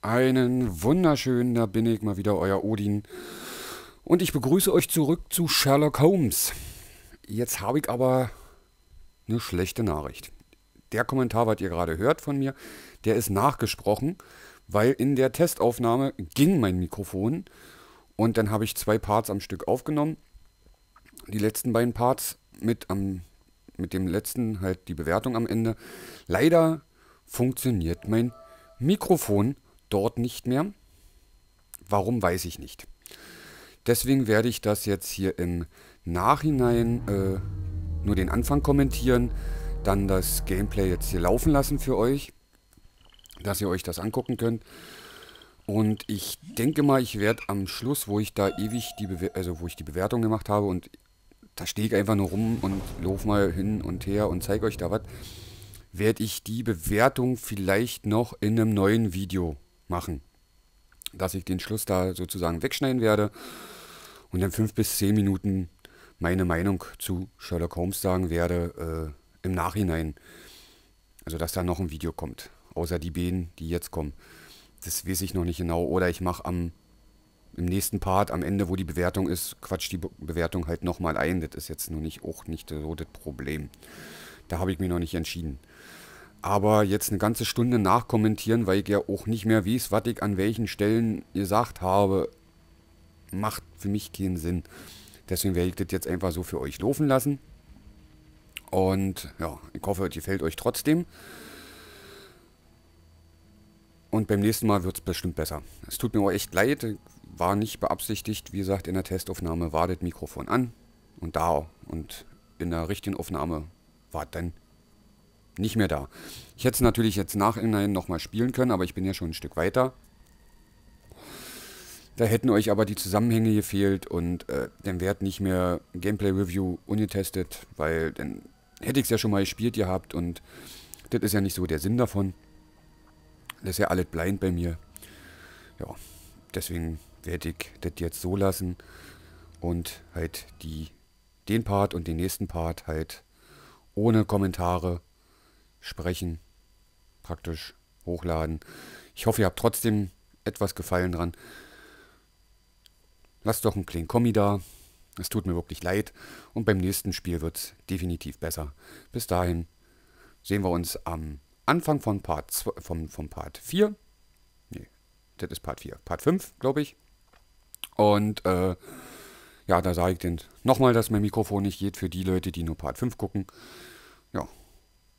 Einen wunderschönen, da bin ich mal wieder, euer Odin. Und ich begrüße euch zurück zu Sherlock Holmes. Jetzt habe ich aber eine schlechte Nachricht. Der Kommentar, was ihr gerade hört von mir, der ist nachgesprochen, weil in der Testaufnahme ging mein Mikrofon und dann habe ich zwei Parts am Stück aufgenommen. Die letzten beiden Parts mit, am, mit dem letzten halt die Bewertung am Ende. Leider funktioniert mein Mikrofon dort nicht mehr. Warum weiß ich nicht. Deswegen werde ich das jetzt hier im Nachhinein äh, nur den Anfang kommentieren, dann das Gameplay jetzt hier laufen lassen für euch, dass ihr euch das angucken könnt. Und ich denke mal, ich werde am Schluss, wo ich da ewig die, Bewer also wo ich die Bewertung gemacht habe und da stehe ich einfach nur rum und laufe mal hin und her und zeige euch da was, werde ich die Bewertung vielleicht noch in einem neuen Video machen. Dass ich den Schluss da sozusagen wegschneiden werde und dann fünf bis zehn Minuten meine Meinung zu Sherlock Holmes sagen werde äh, im Nachhinein. Also dass da noch ein Video kommt. Außer die Bienen, die jetzt kommen. Das weiß ich noch nicht genau. Oder ich mache am im nächsten Part, am Ende, wo die Bewertung ist, quatsch die Be Bewertung halt nochmal ein. Das ist jetzt nur nicht auch nicht so das Problem. Da habe ich mich noch nicht entschieden. Aber jetzt eine ganze Stunde nachkommentieren, weil ich ja auch nicht mehr weiß, was ich an welchen Stellen gesagt habe, macht für mich keinen Sinn. Deswegen werde ich das jetzt einfach so für euch laufen lassen. Und ja, ich hoffe, es gefällt euch trotzdem. Und beim nächsten Mal wird es bestimmt besser. Es tut mir auch echt leid, war nicht beabsichtigt. Wie gesagt, in der Testaufnahme war das Mikrofon an und da. Und in der richtigen Aufnahme war dann nicht mehr da. Ich hätte es natürlich jetzt nachhinein nochmal spielen können, aber ich bin ja schon ein Stück weiter. Da hätten euch aber die Zusammenhänge gefehlt und äh, dann wäre nicht mehr Gameplay Review ungetestet, weil dann hätte ich es ja schon mal gespielt gehabt und das ist ja nicht so der Sinn davon. Das ist ja alles blind bei mir. Ja, deswegen werde ich das jetzt so lassen und halt die, den Part und den nächsten Part halt ohne Kommentare sprechen, praktisch hochladen. Ich hoffe, ihr habt trotzdem etwas Gefallen dran. Lasst doch einen kleinen Kommi da. Es tut mir wirklich leid. Und beim nächsten Spiel wird es definitiv besser. Bis dahin sehen wir uns am Anfang von Part, 2, vom, vom Part 4. Nee, das ist Part 4. Part 5, glaube ich. Und äh, ja, da sage ich denn nochmal, dass mein Mikrofon nicht geht für die Leute, die nur Part 5 gucken.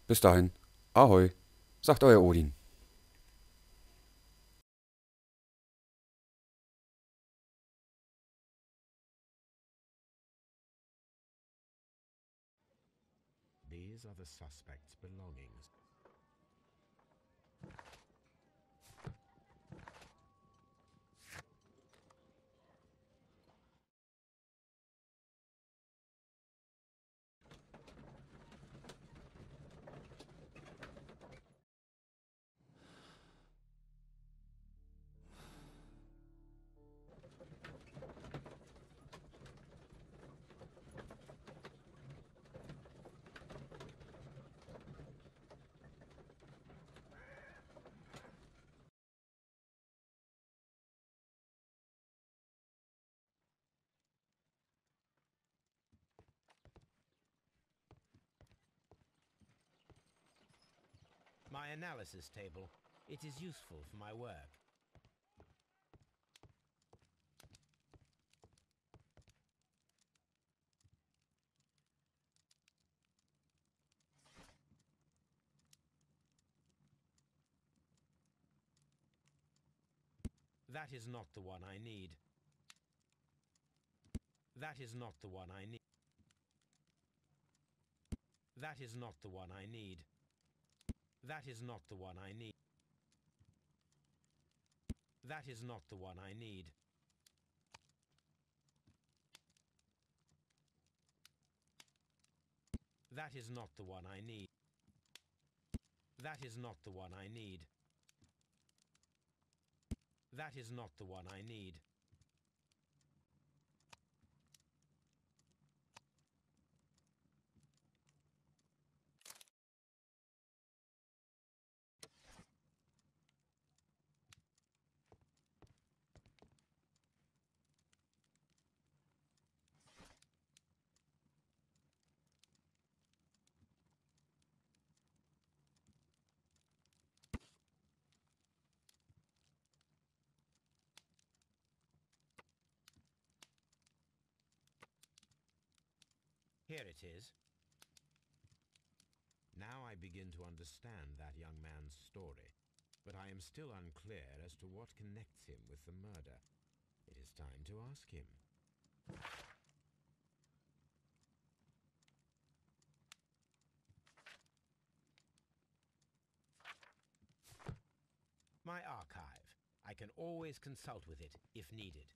Bis dahin, ahoi, sagt euer Odin. These are the suspect's belongings. My analysis table. It is useful for my work. That is not the one I need. That is not the one I need. That is not the one I need. That is not the one I need. That is not the one I need. That is not the one I need. That is not the one I need. That is not the one I need. Here it is. Now I begin to understand that young man's story, but I am still unclear as to what connects him with the murder. It is time to ask him. My archive. I can always consult with it if needed.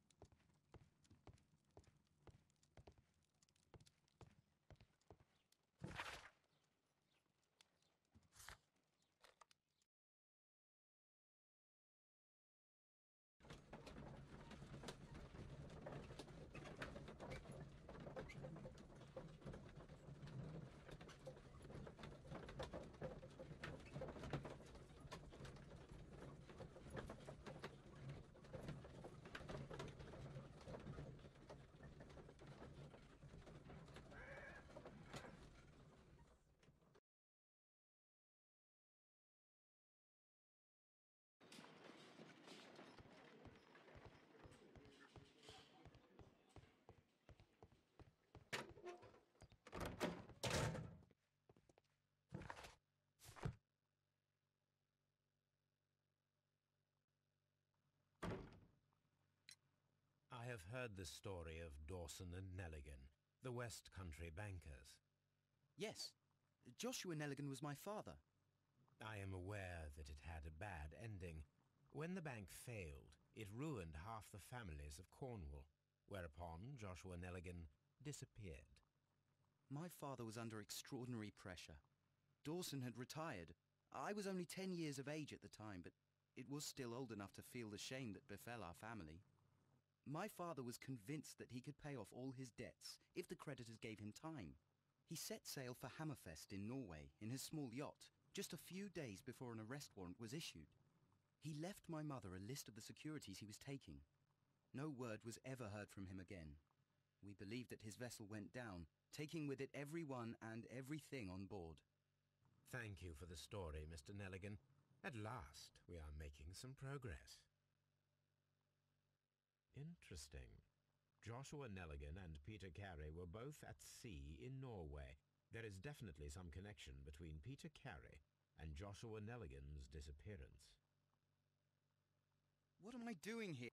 Have heard the story of Dawson and Neligan, the West Country bankers. Yes. Joshua Neligan was my father. I am aware that it had a bad ending. When the bank failed, it ruined half the families of Cornwall, whereupon Joshua Neligan disappeared. My father was under extraordinary pressure. Dawson had retired. I was only ten years of age at the time, but it was still old enough to feel the shame that befell our family. My father was convinced that he could pay off all his debts if the creditors gave him time. He set sail for Hammerfest in Norway in his small yacht, just a few days before an arrest warrant was issued. He left my mother a list of the securities he was taking. No word was ever heard from him again. We believe that his vessel went down, taking with it everyone and everything on board. Thank you for the story, Mr. Neligan. At last, we are making some progress. Interesting. Joshua Neligan and Peter Carey were both at sea in Norway. There is definitely some connection between Peter Carey and Joshua Neligan's disappearance. What am I doing here?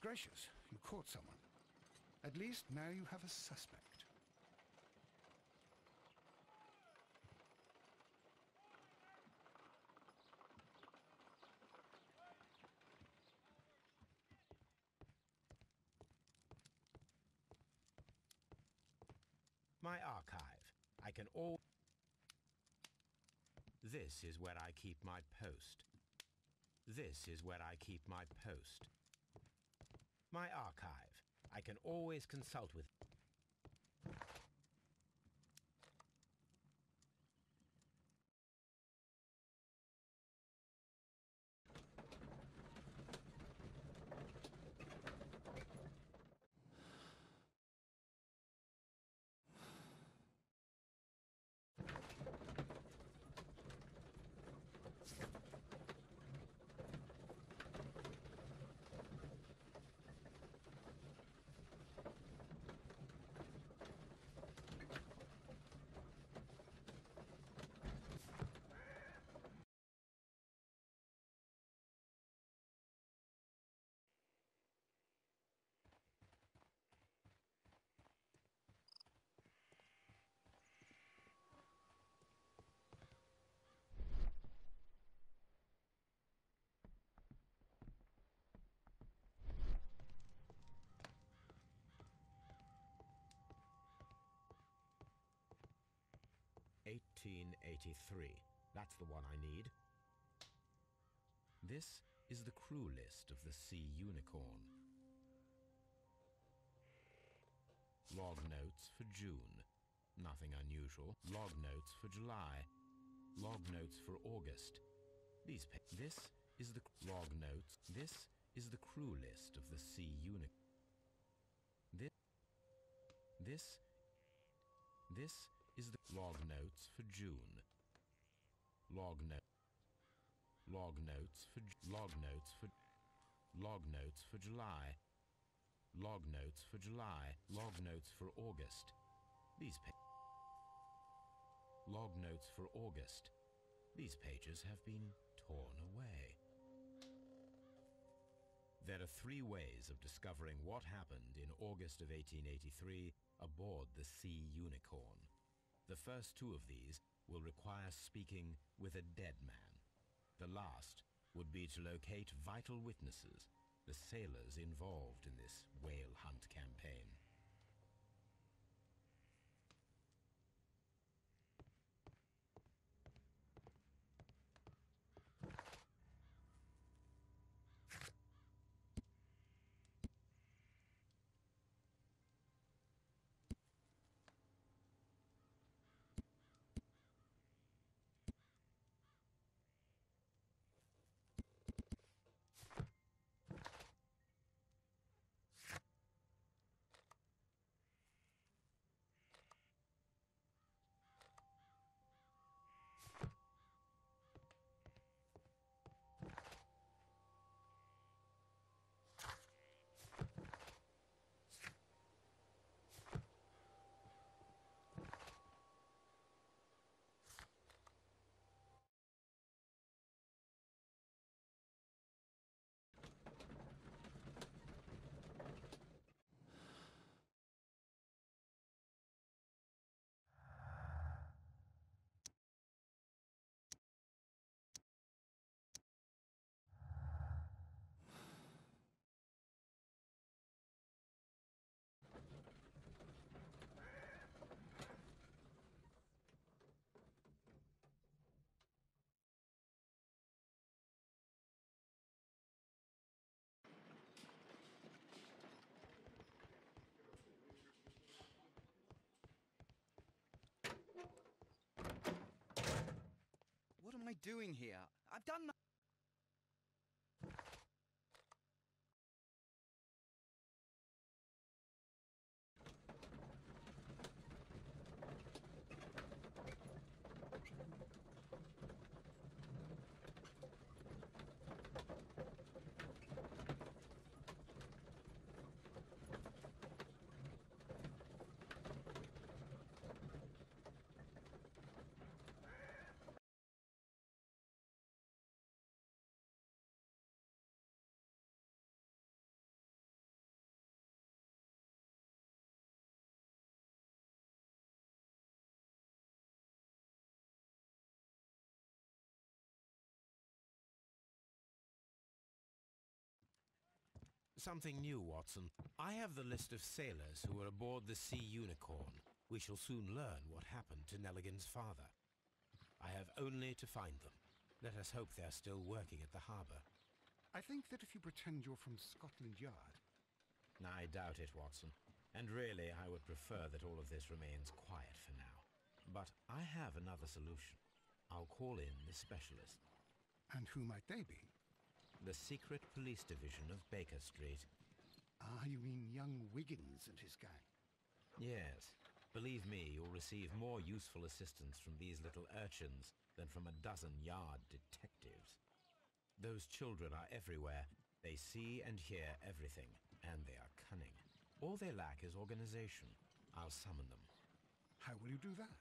Gracious, you caught someone. At least now you have a suspect. My archive. I can all... This is where I keep my post. This is where I keep my post. My archive. I can always consult with... Eighteen eighty-three. That's the one I need. This is the crew list of the Sea Unicorn. Log notes for June. Nothing unusual. Log notes for July. Log notes for August. These This is the log notes. This is the crew list of the Sea Unicorn. This This This is the log notes for June. Log note Log notes for log notes for log notes for July. Log notes for July. Log notes for August. These pa- log notes for August. These pages have been torn away. There are three ways of discovering what happened in August of 1883 aboard the Sea Unicorn. The first two of these will require speaking with a dead man. The last would be to locate vital witnesses, the sailors involved in this whale hunt campaign. I doing here? I've done nothing. Something new, Watson. I have the list of sailors who were aboard the Sea Unicorn. We shall soon learn what happened to Neligan's father. I have only to find them. Let us hope they're still working at the harbour. I think that if you pretend you're from Scotland Yard, I doubt it, Watson. And really, I would prefer that all of this remains quiet for now. But I have another solution. I'll call in the specialist. and who might they be? The secret police division of Baker Street. Ah, you mean young Wiggins and his gang. Yes. Believe me, you'll receive more useful assistance from these little urchins than from a dozen yard detectives. Those children are everywhere. They see and hear everything, and they are cunning. All they lack is organization. I'll summon them. How will you do that?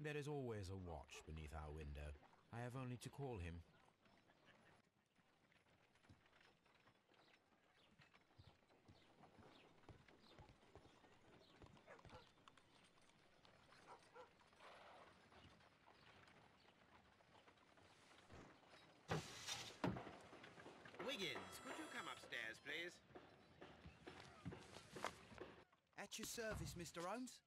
There is always a watch beneath our window. I have only to call him. Wiggins, could you come upstairs, please? At your service, Mr. Holmes.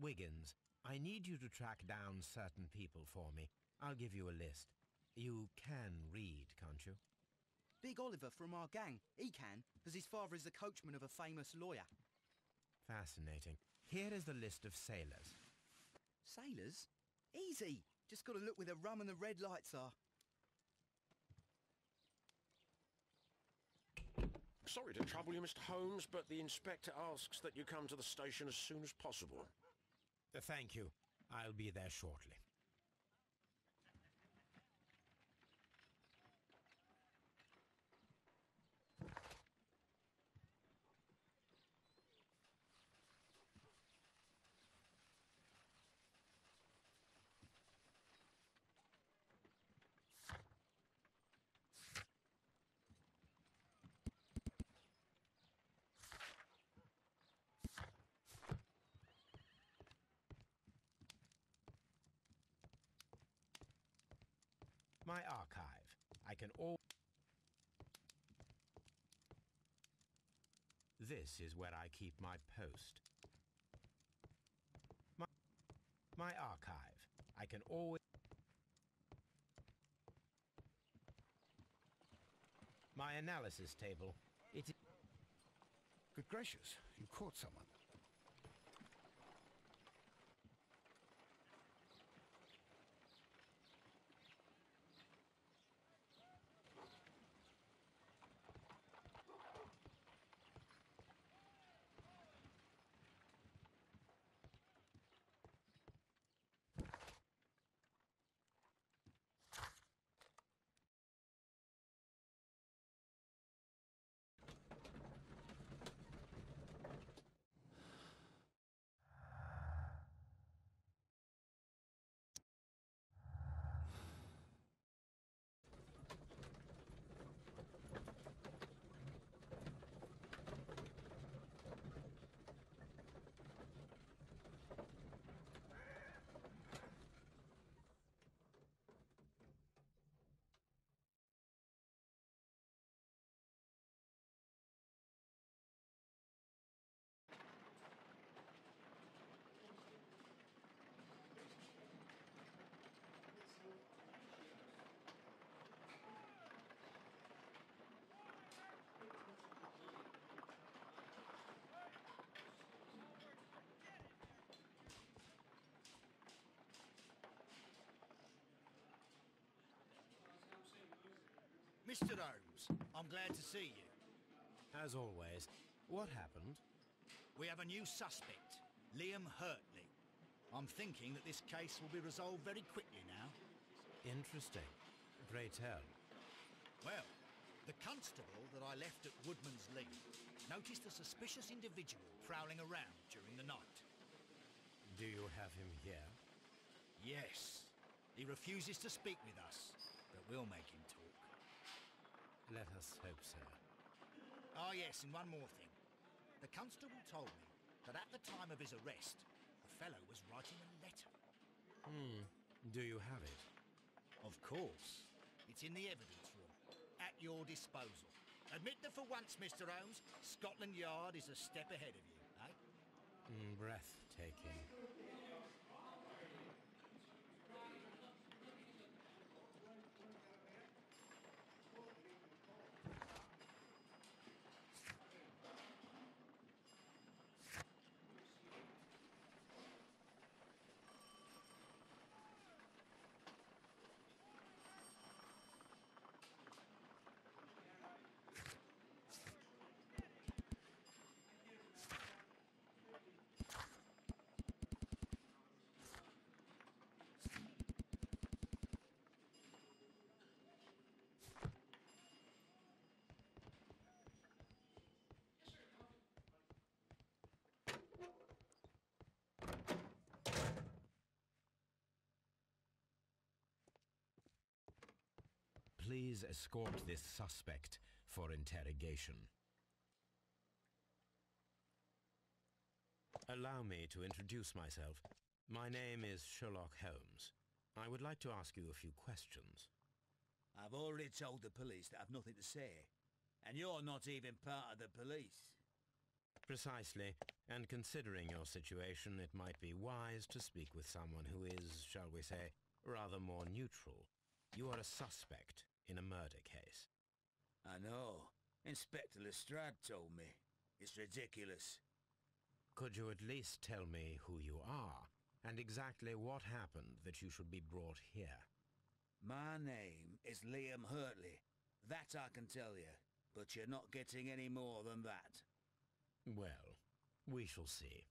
Wiggins, I need you to track down certain people for me. I'll give you a list. You can read, can't you? Big Oliver from our gang. He can, as his father is the coachman of a famous lawyer. Fascinating. Here is the list of sailors. Sailors? Easy. Just gotta look where the rum and the red lights are. Sorry to trouble you, Mr. Holmes, but the inspector asks that you come to the station as soon as possible. Thank you. I'll be there shortly. My archive. I can all... This is where I keep my post. My, my archive. I can always... My analysis table. It. Good gracious, you caught someone. Mr. Holmes, I'm glad to see you. As always. What happened? We have a new suspect, Liam Hurtley. I'm thinking that this case will be resolved very quickly now. Interesting. Pray tell. Well, the constable that I left at Woodman's Lee noticed a suspicious individual prowling around during the night. Do you have him here? Yes, he refuses to speak with us, but we'll make him. Let us hope so. Ah, yes, and one more thing. The constable told me that at the time of his arrest, the fellow was writing a letter. Hmm. Do you have it? Of course. It's in the evidence room, at your disposal. Admit that for once, Mr. Holmes, Scotland Yard is a step ahead of you, eh? Mm, breathtaking. Please escort this suspect for interrogation. Allow me to introduce myself. My name is Sherlock Holmes. I would like to ask you a few questions. I've already told the police that I've nothing to say. And you're not even part of the police. Precisely, and considering your situation, it might be wise to speak with someone who is, shall we say, rather more neutral. You are a suspect in a murder case. I know. Inspector Lestrade told me. It's ridiculous. Could you at least tell me who you are, and exactly what happened that you should be brought here? My name is Liam Hurtley. That I can tell you. But you're not getting any more than that. Well, we shall see.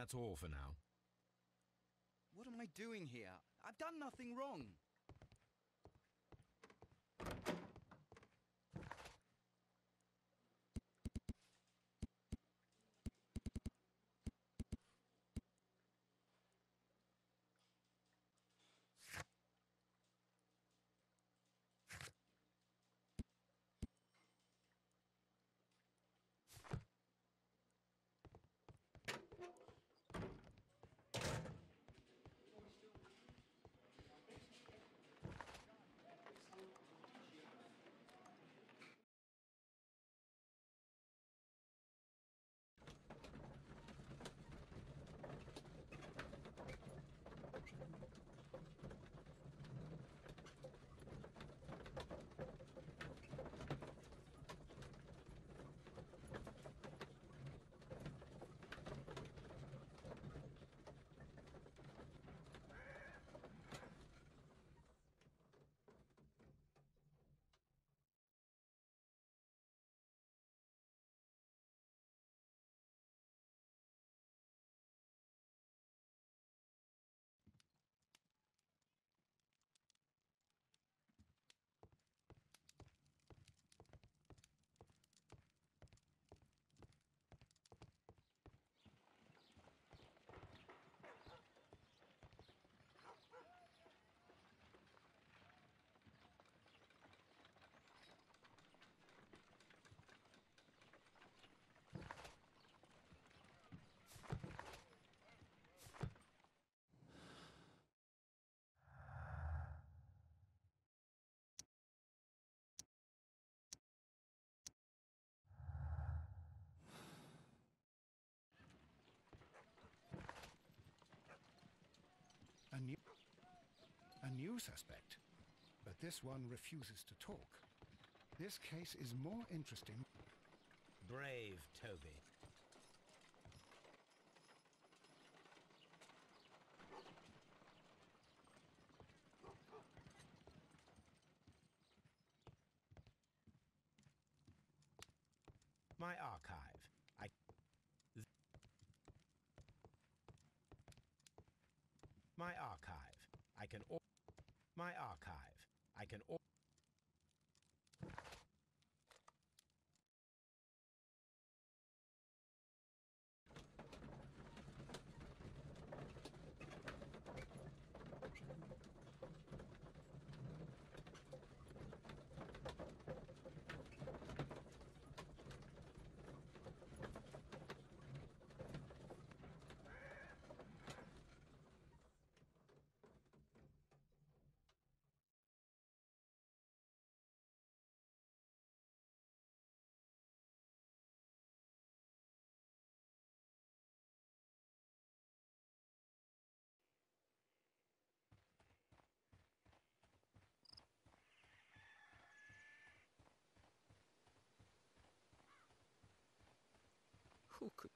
That's all for now. What am I doing here? I've done nothing wrong. A new, a new suspect. But this one refuses to talk. This case is more interesting. Brave, Toby. Can... My archive. I can... Who could...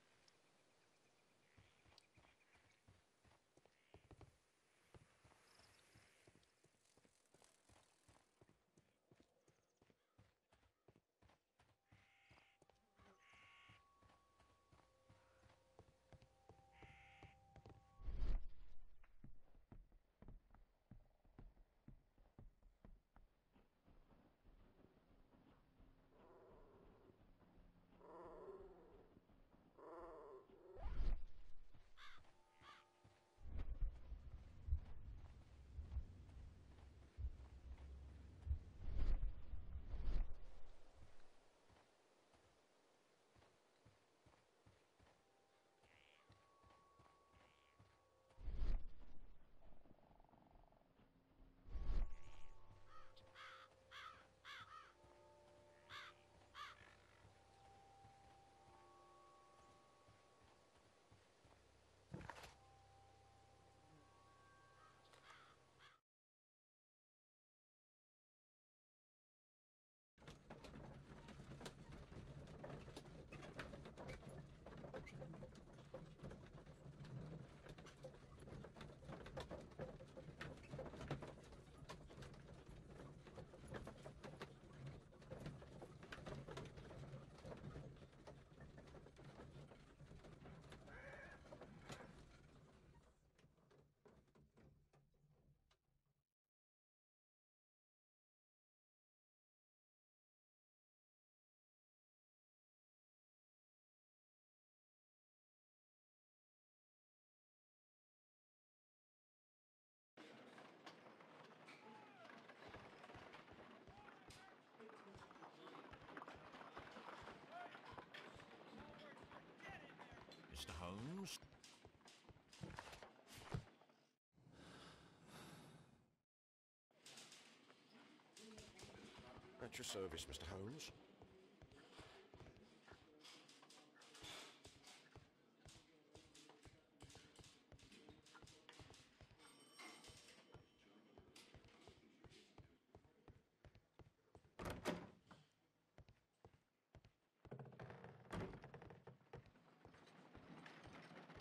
Your service, Mr. Holmes.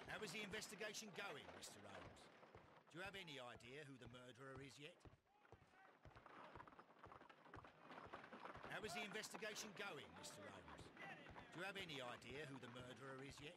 How is the investigation going, Mr. Holmes? Do you have any idea who the murderer is yet? How is the investigation going, Mr. Holmes? Do you have any idea who the murderer is yet?